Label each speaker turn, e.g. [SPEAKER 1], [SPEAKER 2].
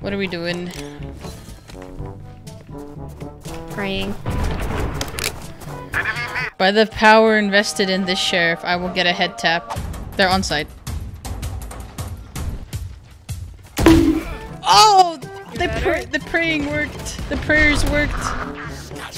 [SPEAKER 1] What are we doing?
[SPEAKER 2] Praying.
[SPEAKER 1] By the power invested in this sheriff, I will get a head tap. They're on site. Oh! The, pr the praying worked. The prayers worked.